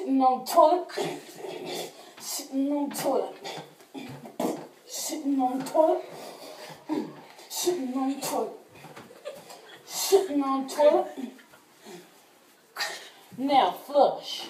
Sitting on toilet. Sitting on toilet. Sitting on toilet. Sitting on toilet. Sitting on toilet. Now flush.